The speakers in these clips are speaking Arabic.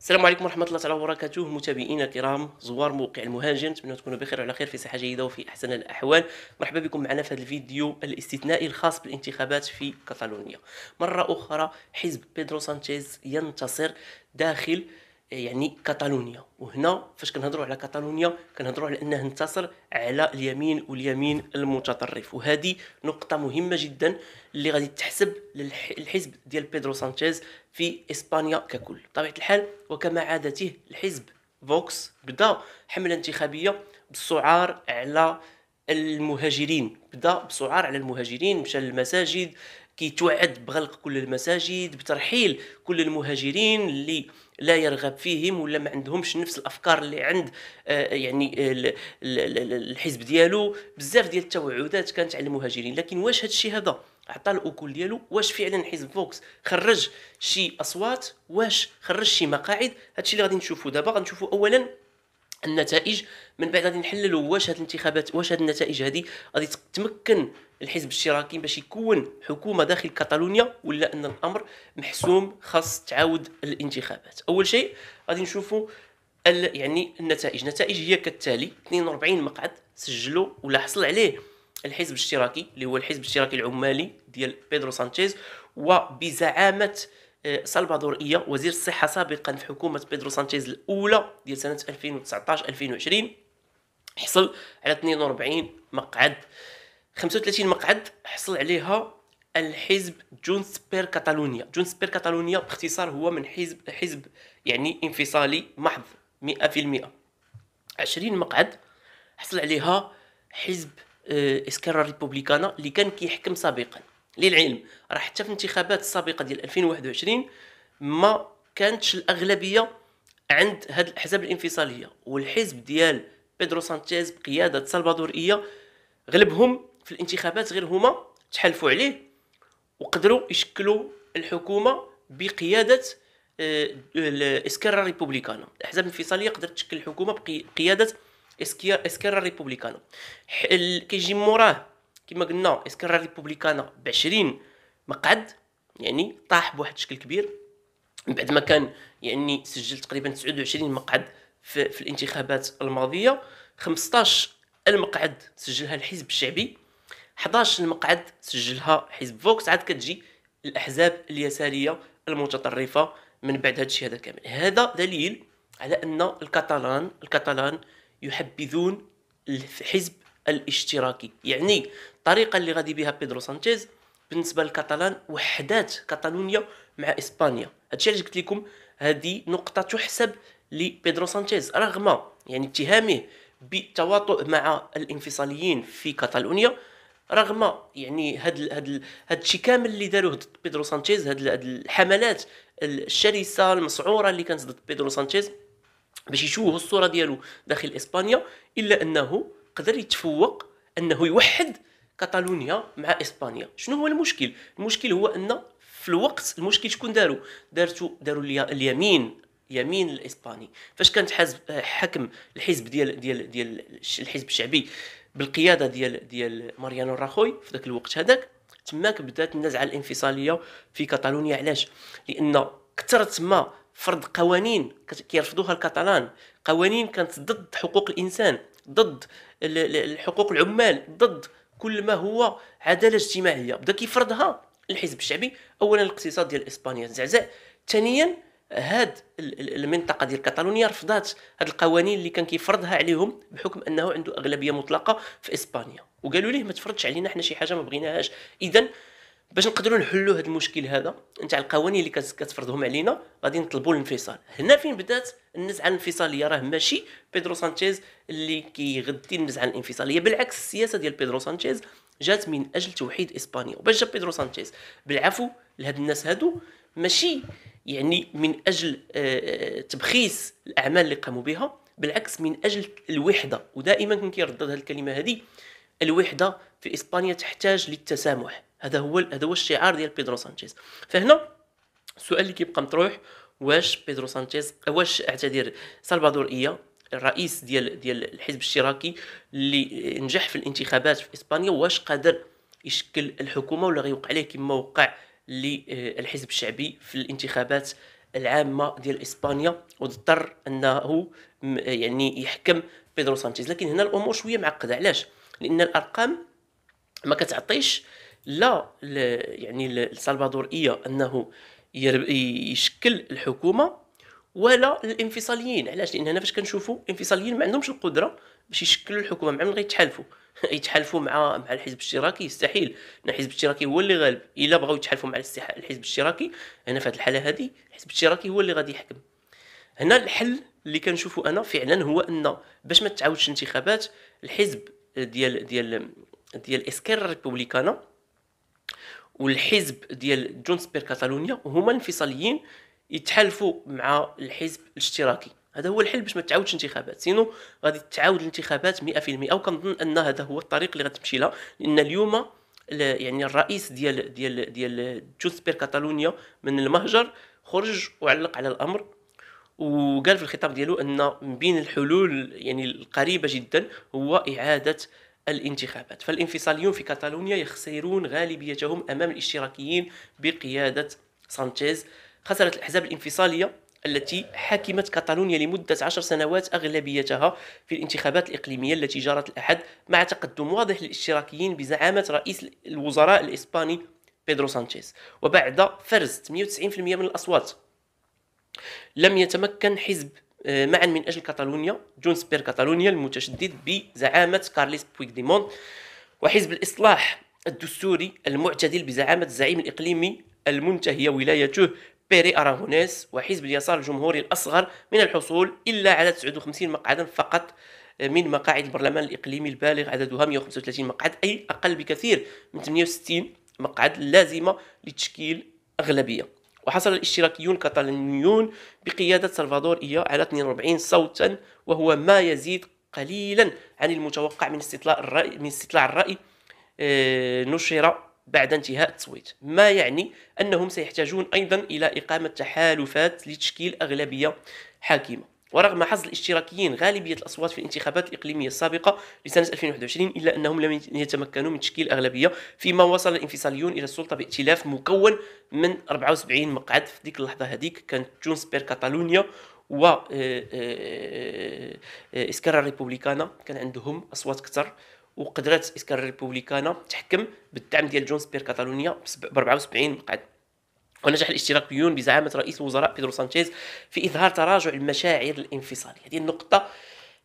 السلام عليكم ورحمة الله تعالى وبركاته. متابعينا الكرام زوار موقع المهاجر نتمنى تكونوا بخير وعلى خير في صحة جيدة وفي أحسن الأحوال. مرحبا بكم معنا في هذا الفيديو الاستثنائي الخاص بالانتخابات في كاتالونيا. مرة أخرى حزب بيدرو سانشيز ينتصر داخل يعني كاتالونيا. وهنا فاش كنهضروا على كاتالونيا كنهضروا على انه انتصر على اليمين واليمين المتطرف. وهذه نقطة مهمة جدا اللي غادي تحسب للحزب ديال بيدرو سانشيز في إسبانيا ككل. بطبيعة الحال وكما عادته الحزب فوكس بدا حملة انتخابية بالسعار على المهاجرين. بدا بسعار على المهاجرين مشى للمساجد كيتوعد بغلق كل المساجد بترحيل كل المهاجرين اللي لا يرغب فيهم ولا ما عندهمش نفس الأفكار اللي عند آه، يعني الحزب ديالو. بزاف ديال التوعدات كانت على المهاجرين. لكن واش هذا الشيء هذا؟ عطى الاكل ديالو واش فعلا حزب فوكس خرج شي أصوات؟ واش خرج شي مقاعد؟ هادشي اللي غادي نشوفوا دابا غنشوفوا اولا النتائج. من بعد غادي نحللوا واش هاد الانتخابات واش هاد النتائج هذه غادي تمكن الحزب الاشتراكي باش يكون حكومة داخل كاتالونيا ولا أن الأمر محسوم خاص تعاود الانتخابات. أول شيء غادي نشوفوا يعني النتائج. النتائج هي كالتالي 42 مقعد سجلوا ولا حصل عليه الحزب الاشتراكي اللي هو الحزب الاشتراكي العمالي ديال بيدرو سانشيز وبزعامة آه، سلفادور إيا وزير الصحة سابقا في حكومة بيدرو سانشيز الأولى ديال سنة 2019 2020 حصل على 42 مقعد. 35 مقعد حصل عليها الحزب جونس بير كاتالونيا. جونس بير كاتالونيا باختصار هو من حزب حزب يعني انفصالي محض 100% 20 مقعد حصل عليها حزب آه، اسكيرا ريبوبليكانا اللي كان كيحكم سابقا. للعلم. راه حتى في الانتخابات السابقة ديال 2021 ما كانتش الأغلبية عند هاد الأحزاب الانفصالية. والحزب ديال بيدرو سانشيز بقيادة سلفادور ايا غلبهم في الانتخابات غير هما تحالفوا عليه وقدروا يشكلوا الحكومة بقيادة اسكيرا ريبوبليكانا. الأحزاب الانفصالية قدرت تشكل الحكومة بقياده اسكيرا ريبوبليكانا. كيجي موراه كما قلنا اسكيرا ريبوبليكانا ب 20 مقعد يعني طاح بواحد الشكل كبير. من بعد ما كان يعني سجل تقريبا 29 مقعد في, في الانتخابات الماضية 15 المقعد سجلها الحزب الشعبي 11 المقعد سجلها حزب فوكس. عاد كتجي الأحزاب اليسارية المتطرفة من بعد هذا الشيء هذا كامل. هذا دليل على أن الكاتالان الكاتالان يحبذون الحزب الاشتراكي. يعني الطريقة اللي غادي بها بيدرو سانشيز بالنسبة للكاتالان وحدت كاتالونيا مع إسبانيا. هادشي علاش قلت لكم؟ هذه نقطة تحسب لبيدرو سانشيز. رغم يعني اتهامه بالتواطؤ مع الانفصاليين في كاتالونيا رغم يعني هاد هاد هاد الشيء كامل اللي داروه ضد بيدرو سانشيز هاد الحملات الشرسة المسعورة اللي كانت ضد بيدرو سانشيز باش يشوهوا الصورة ديالو داخل إسبانيا إلا أنه قدر يتفوق أنه يوحد كاتالونيا مع إسبانيا. شنو هو المشكل؟ المشكل هو أن في الوقت المشكل شكون داروا دارتو داروا اليمين يمين الإسباني. فاش كانت حزب حكم الحزب ديال ديال ديال الحزب الشعبي بالقيادة ديال ديال ماريانو راخوي في ذاك الوقت هذاك تماك بدات النزعة الانفصالية في كاتالونيا. علاش؟ لأن كثرت ما فرض قوانين كيرفضوها الكاتالان. قوانين كانت ضد حقوق الإنسان. ضد حقوق العمال ضد كل ما هو عدالة اجتماعية. بدا كيفرضها الحزب الشعبي اولا الاقتصاد ديال إسبانيا تزعزع ثانيا هاد المنطقة ديال كاتالونيا رفضات هاد القوانين اللي كان كيفرضها عليهم بحكم أنه عنده أغلبية مطلقة في إسبانيا. وقالوا ليه ما تفرضش علينا حنا شي حاجة ما بغيناهاش. اذا باش نقدروا نحلوا هذا المشكل هذا نتاع القوانين اللي كتفرضهم علينا غادي نطلبوا الانفصال. هنا فين بدات النزعة الانفصالية؟ راه ماشي بيدرو سانشيز اللي كيغدي النزعة الانفصالية بالعكس السياسة ديال بيدرو سانشيز جات من أجل توحيد إسبانيا. وباش جا بيدرو سانشيز بالعفو لهاد الناس هادو ماشي يعني من أجل آه، تبخيس الأعمال اللي قاموا بها بالعكس من أجل الوحدة. ودائما كان كيردد هذه الكلمة هذه الوحدة في إسبانيا تحتاج للتسامح. هذا هو هذا هو الشعار ديال بيدرو سانشيز. فهنا السؤال اللي كيبقى مطروح واش بيدرو سانشيز واش غيقدر سلفادور إيا الرئيس ديال ديال الحزب الاشتراكي اللي نجح في الانتخابات في إسبانيا واش قادر يشكل الحكومة ولا غيوقع عليه كما وقع للحزب الشعبي في الانتخابات العامة ديال إسبانيا؟ واضطر أنه يعني يحكم بيدرو سانشيز. لكن هنا الأمور شوية معقدة. علاش؟ لأن الأرقام ما كتعطيش لا يعني السلفادوريه أنه يشكل الحكومة ولا الانفصاليين. علاش؟ لأن هنا فاش كنشوفوا الانفصاليين ما عندهمش القدرة باش يشكلوا الحكومة مع من غيتحالفوا يتحالفوا مع مع الحزب الاشتراكي يستحيل. ان الحزب الاشتراكي هو اللي غالب. إلا بغاو يتحالفوا مع الحزب الاشتراكي هنا في هذه الحالة هذه الحزب الاشتراكي هو اللي غادي يحكم. هنا الحل اللي كنشوفوا أنا فعلا هو أن باش ما تعاودش الانتخابات الحزب ديال ديال ديال اسكيرا ريبوبليكانا والحزب ديال جونس بير كاتالونيا هما الانفصاليين يتحالفوا مع الحزب الاشتراكي. هذا هو الحل باش ما تعاودش انتخابات. sinon غادي تعاود الانتخابات 100% وكنظن أن هذا هو الطريق اللي غتمشي له لأن اليوم يعني الرئيس ديال ديال ديال جونس بير كاتالونيا من المهجر خرج وعلق على الأمر وقال في الخطاب ديالو أن من بين الحلول يعني القريبة جدا هو إعادة الانتخابات. فالانفصاليون في كاتالونيا يخسرون غالبيتهم أمام الاشتراكيين بقيادة سانشيز. خسرت الأحزاب الانفصالية التي حكمت كاتالونيا لمدة عشر سنوات أغلبيتها في الانتخابات الإقليمية التي جرت الأحد مع تقدم واضح للاشتراكيين بزعامة رئيس الوزراء الإسباني بيدرو سانشيز. وبعد فرز 98% من الأصوات لم يتمكن حزب معا من أجل كاتالونيا Junts per Catalunya المتشدد بزعامة كارليس بويغديمون وحزب الإصلاح الدستوري المعتدل بزعامة الزعيم الإقليمي المنتهية ولايته بيري أراغونيس. وحزب اليسار الجمهوري الأصغر من الحصول إلا على 59 مقعدا فقط من مقاعد البرلمان الإقليمي البالغ عددها 135 مقعد أي أقل بكثير من 68 مقعد لازمة لتشكيل أغلبية. وحصل الاشتراكيون الكتالونيون بقيادة سلفادور إيا على 42 صوتا وهو ما يزيد قليلا عن المتوقع من استطلاع الرأي من استطلاع الرأي آه، نشر بعد انتهاء التصويت. ما يعني أنهم سيحتاجون أيضا إلى إقامة تحالفات لتشكيل أغلبية حاكمة. ورغم حصد الاشتراكيين غالبية الأصوات في الانتخابات الإقليمية السابقة لسنة 2021 إلا أنهم لم يتمكنوا من تشكيل أغلبية فيما وصل الانفصاليون إلى السلطة بائتلاف مكون من 74 مقعد في ديك اللحظة هذيك كانت Junts per Catalunya و آه، آه، آه، Esquerra Republicana كان عندهم أصوات أكثر وقدرت Esquerra Republicana تحكم بالدعم ديال Junts per Catalunya ب 74 مقعد. ونجح الاشتراكيون بزعامة رئيس الوزراء بيدرو سانشيز في إظهار تراجع المشاعر الانفصالية. هذه النقطة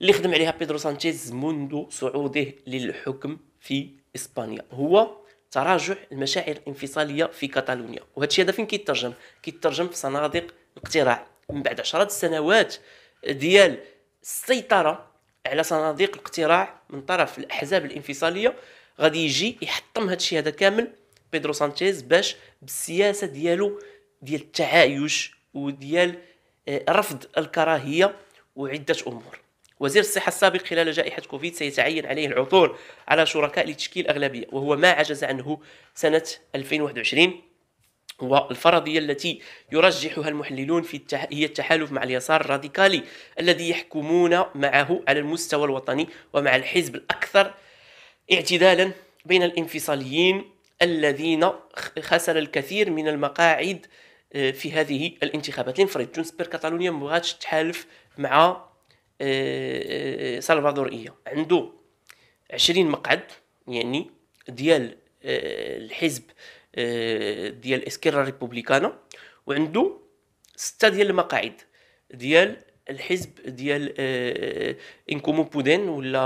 اللي خدم عليها بيدرو سانشيز منذ صعوده للحكم في إسبانيا. هو تراجع المشاعر الانفصالية في كاتالونيا. وهذا الشيء هذا فين كيترجم؟ كيترجم في صناديق الاقتراع من بعد عشرات السنوات ديال السيطرة على صناديق الاقتراع من طرف الأحزاب الانفصالية غادي يجي يحطم هذا الشيء هذا كامل بيدرو سانشيز باش بالسياسة ديالو ديال التعايش وديال آه، رفض الكراهية وعدة أمور. وزير الصحة السابق خلال جائحة كوفيد سيتعين عليه العثور على شركاء لتشكيل أغلبية وهو ما عجز عنه سنة 2021 والفرضية التي يرجحها المحللون في التح... هي التحالف مع اليسار الراديكالي الذي يحكمون معه على المستوى الوطني ومع الحزب الأكثر اعتدالا بين الانفصاليين الذي خسر الكثير من المقاعد آه، في هذه الانتخابات. لنفرض Junts per Catalunya مبغاتش تحالف مع آه، آه، سلفادور إيلا. عنده 20 مقعد يعني ديال الحزب ديال Esquerra Republicana وعنده ستة ديال المقاعد ديال الحزب ديال آه، En Comú Podem ولا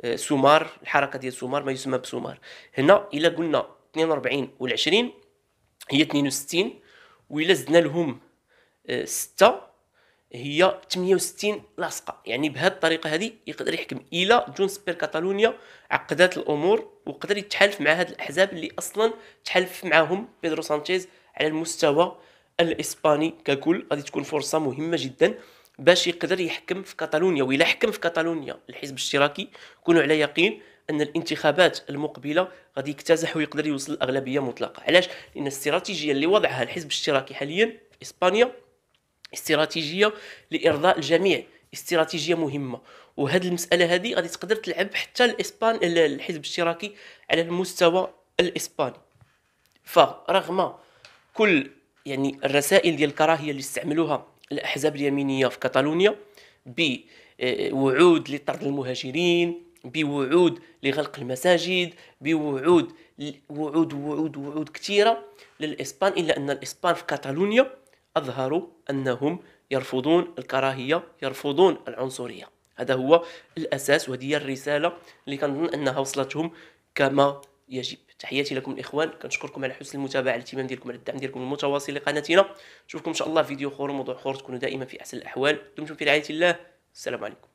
آه، سومار الحركة ديال سومار ما يسمى بسومار. هنا إلا قلنا 42 وال20 هي 62 وإلا زدنا لهم ستة هي 68 لاصقة. يعني بهذه الطريقة هذه يقدر يحكم إلا Junts per Catalunya عقدات الأمور وقدر يتحالف مع هذه الأحزاب اللي أصلا تحالف معاهم بيدرو سانشيز على المستوى الإسباني ككل. غادي تكون فرصة مهمة جدا. باش يقدر يحكم في كاتالونيا وإلا حكم في كاتالونيا. الحزب الاشتراكي كونوا على يقين أن الانتخابات المقبلة غادي يكتسح ويقدر يوصل الاغلبيه مطلقة. علاش؟ لأن الاستراتيجية اللي وضعها الحزب الاشتراكي حاليا في إسبانيا استراتيجية لإرضاء الجميع استراتيجية مهمة. وهذه المسألة هذه غادي تقدر تلعب حتى الاسبان الحزب الاشتراكي على المستوى الإسباني. فرغم كل يعني الرسائل ديال الكراهية اللي استعملوها الأحزاب اليمينية في كاتالونيا بوعود لطرد المهاجرين بوعود لغلق المساجد بوعود وعود وعود وعود كثيره للإسبان إلا أن الإسبان في كاتالونيا أظهروا أنهم يرفضون الكراهية يرفضون العنصرية. هذا هو الأساس وهذه هي الرسالة اللي كنظن أنها وصلتهم كما يجب. تحياتي لكم الاخوان كنشكركم على حسن المتابعة الاهتمام ديالكم على الدعم ديالكم المتواصل. لقناتنا. نشوفكم إن شاء الله فيديو أخر. وموضوع اخر تكونوا دائما في أحسن الأحوال. دمتم في رعاية الله. السلام عليكم.